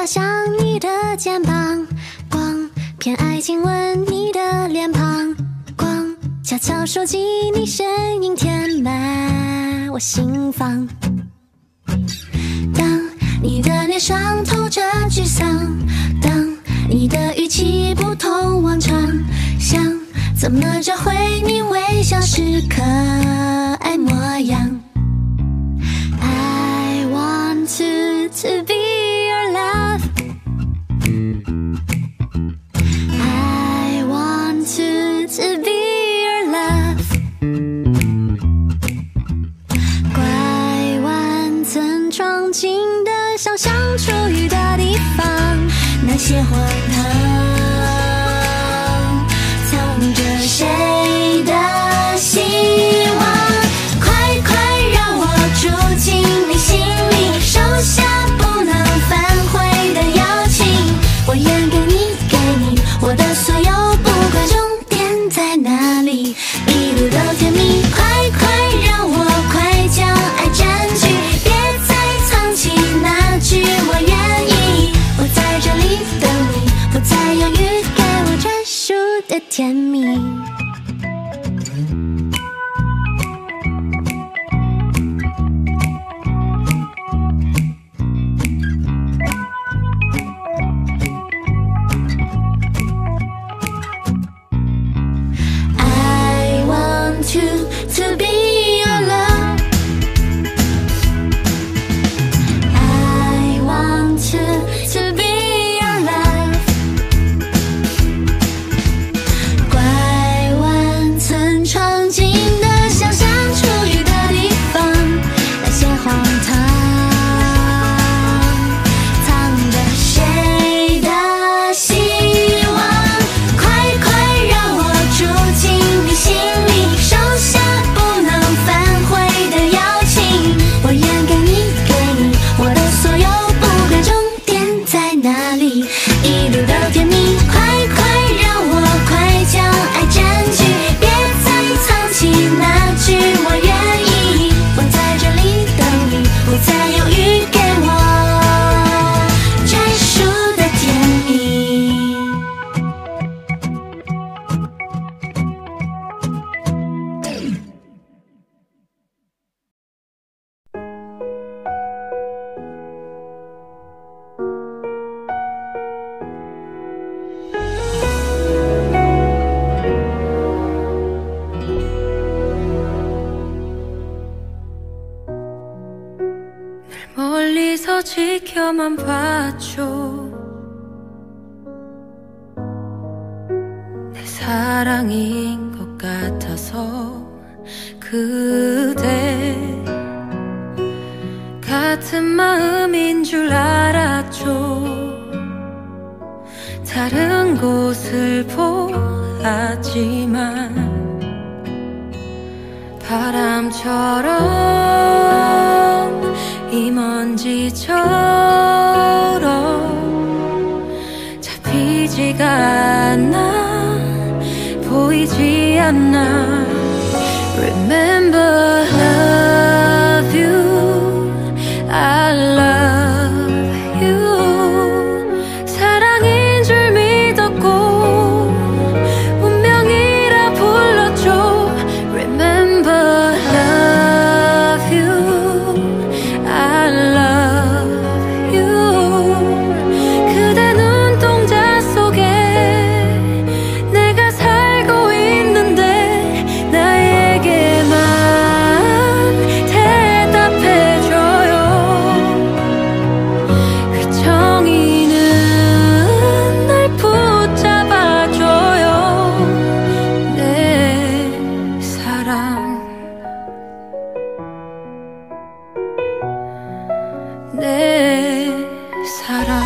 滑向你的肩膀光偏爱亲吻你的脸庞光悄悄收集你身影填满我心房。当你的脸上透着沮丧当你的语气不同往常想怎么找回你微笑时可爱模样？to be 만 봤죠 내 사랑인 것 같아서 그대 같은 마음인 줄 알았죠. 다른 곳을 보았지만 바람처럼 이 먼지처럼 않아 보이지 않아.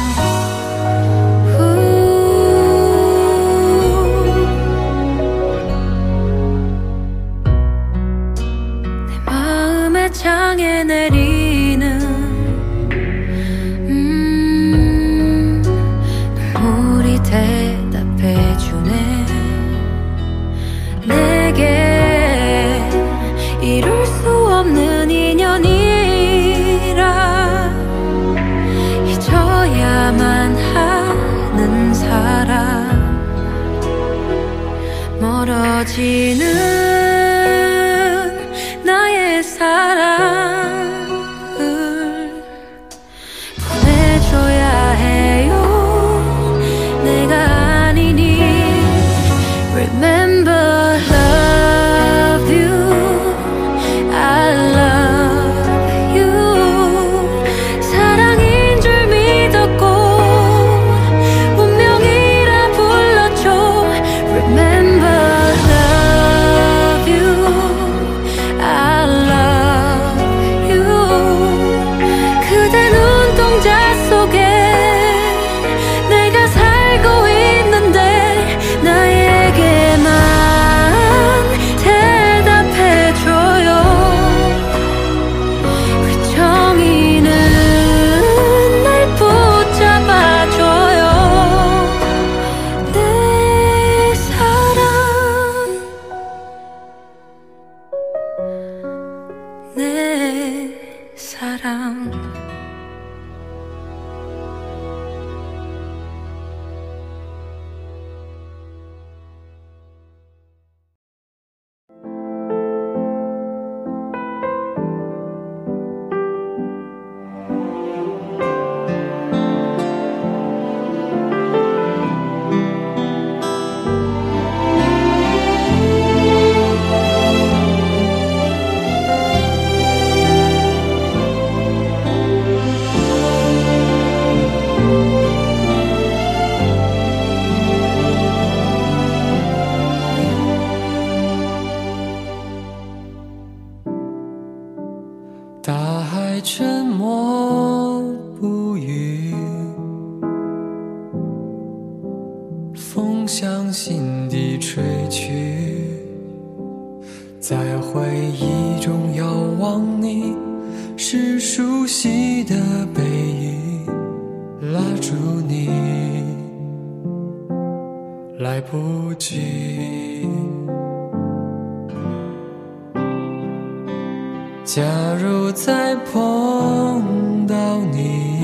now. 멀어지는 假如再碰到你，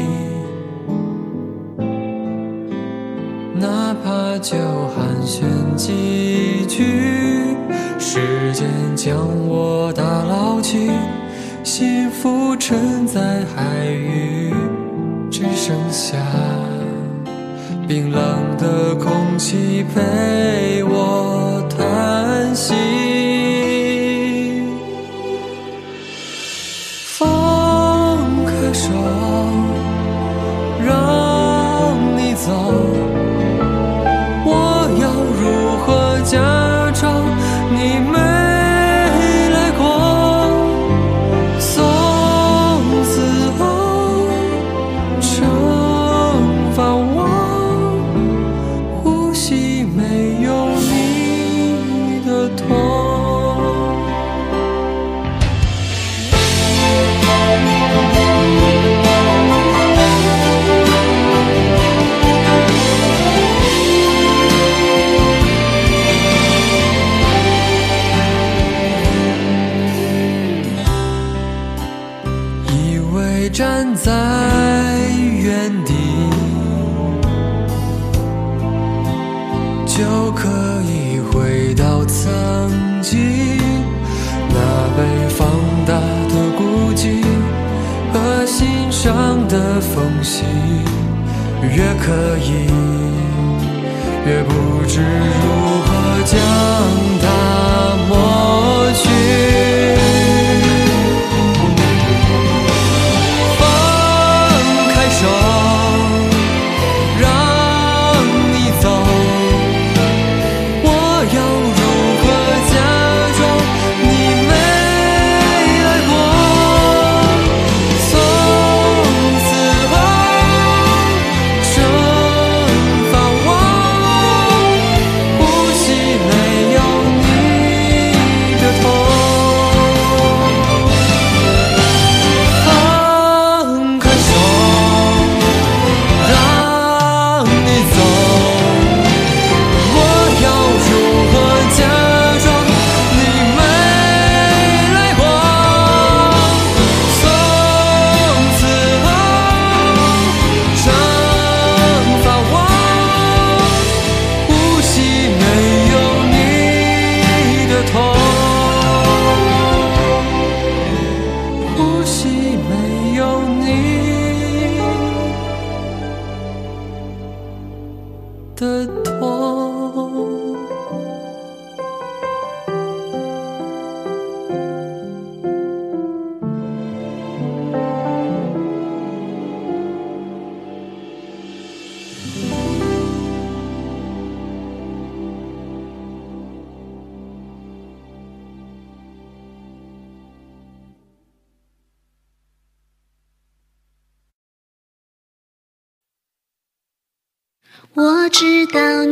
哪怕就寒暄几句，时间将我打捞起，幸福沉在海域，只剩下冰冷的空气陪我叹息。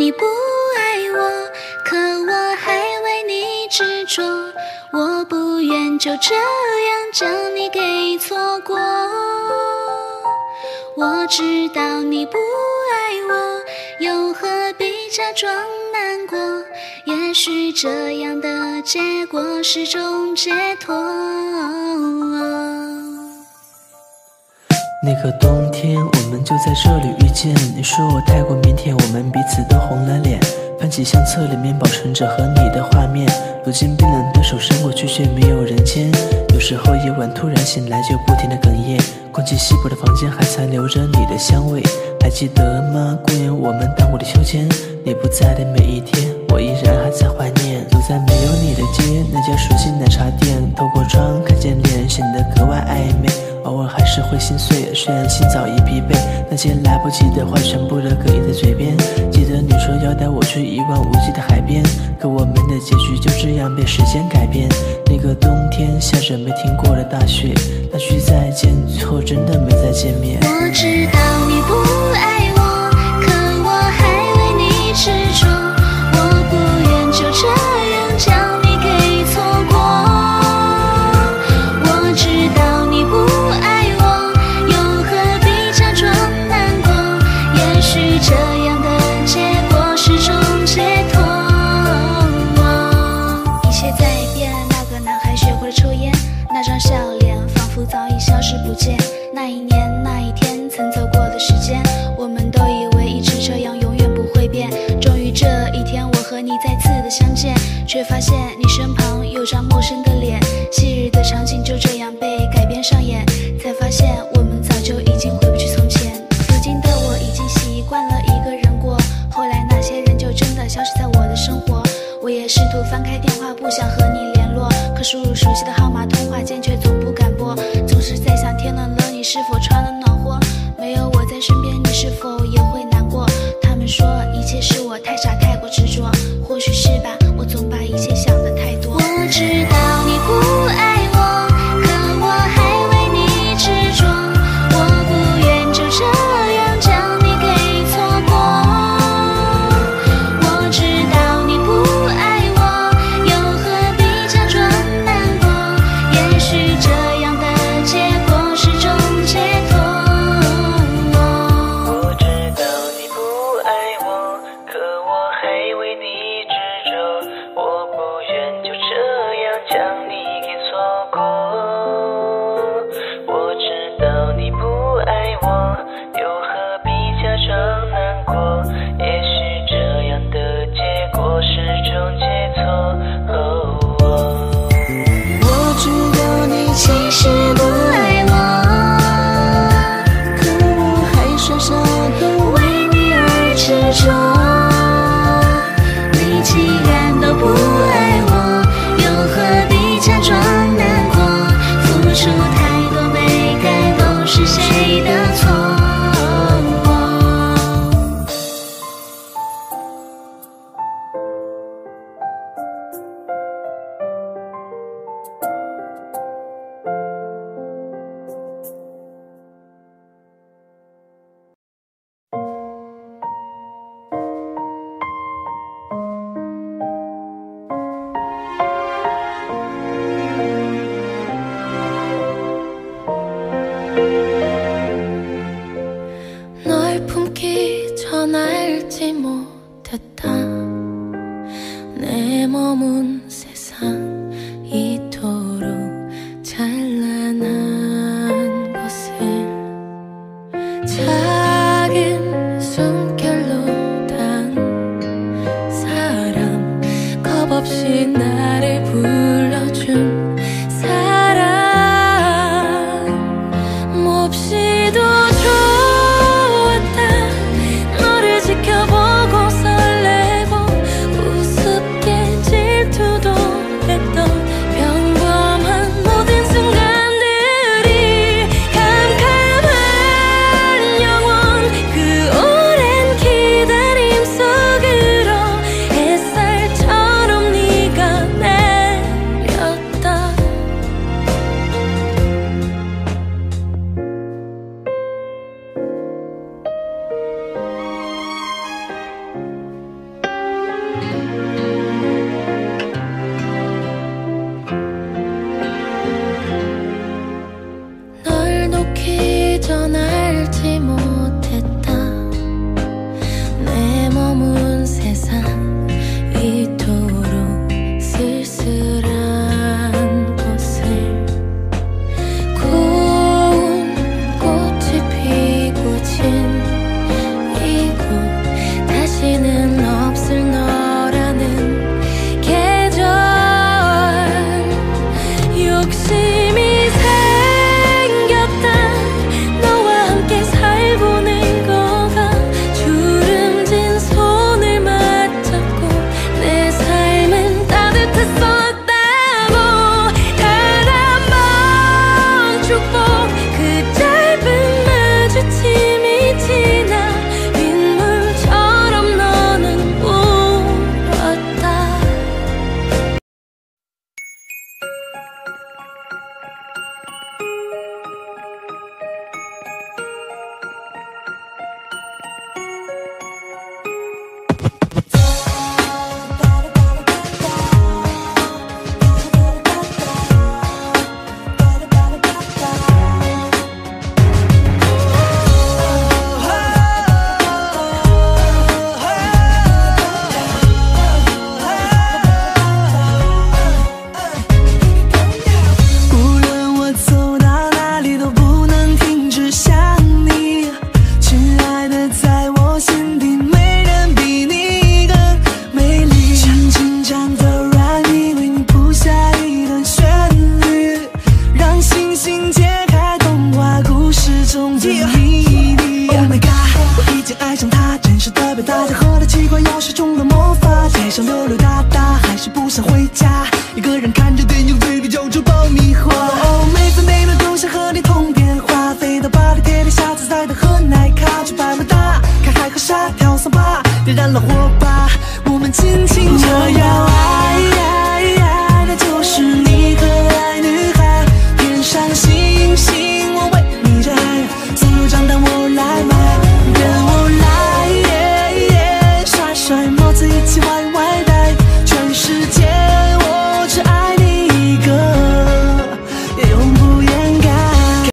你不爱我，可我还为你执着。我不愿就这样将你给错过。我知道你不爱我，又何必假装难过？也许这样的结果是种解脱。那个冬，就在这里遇见。你说我太过腼腆，我们彼此都红了脸。翻起相册里面保存着和你的画面，如今冰冷的手伸过去却没有人牵。有时候夜晚突然醒来就不停的哽咽，空气稀薄的房间还残留着你的香味，还记得吗？公园我们荡过的秋千，你不在的每一天，我依然还在怀念。走在没有你的街，那家熟悉奶茶店，透过窗看见脸，显得格外暧昧。偶尔还是会心碎，虽然心早已疲惫，那些来不及的话全部都哽咽在嘴边。记得你说要带我去一望无际的海边，可我们的结局就这样被时间改变。那个冬天下着没停过的大雪，那句再见，最后真的没再见面。我知道你不昔日的场景就这样被改编上演，才发现我们早就已经回不去从前。如今的我已经习惯了一个人过，后来那些人就真的消失在我的生活。我也试图翻开电话，不想和你联络，可输入熟悉的号码，通 사 人看着电影嘴里嚼着爆米花。哦，每分每秒都想和你通电话，飞到巴黎铁塔下自在的喝奶咖，去百慕大，看海和沙，跳桑巴，点燃了火把，我们尽情这样